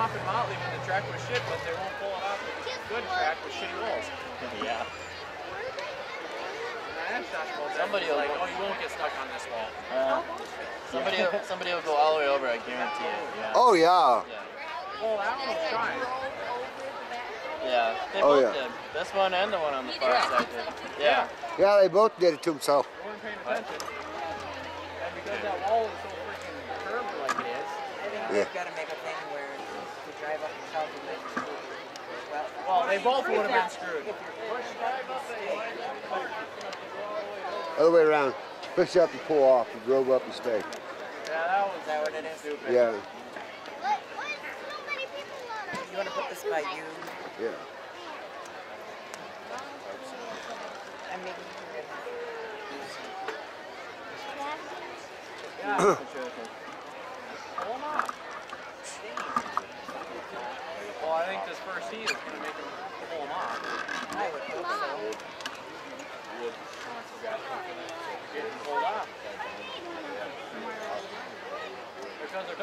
off in Motley when the track was shit, but they won't pull it off with a good track with shitty walls. Yeah. And that's not supposed to- Somebody will like, go- oh, you won't get stuck on this wall. Uh, somebody, will, somebody will go all the way over. I guarantee it. Yeah. Oh yeah. Yeah. Well, that one was trying. Yeah. They Oh, both yeah. did. This one and the one on the far side did. Yeah. Yeah, they both did it to themselves. They weren't paying attention. And because that wall is so freaking curved like it is, I think Yeah. they've got to make a thing where you drive up and south of it. Well, well, they both would have been screwed. if you're pushing back, you stay. Other way around. Push up and pull off. You drove up and stay. Yeah, that was that what it is? stupid. Yeah. You want to put this by you? Yeah.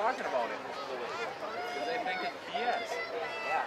talking about it. Because they think it's BS. Yeah.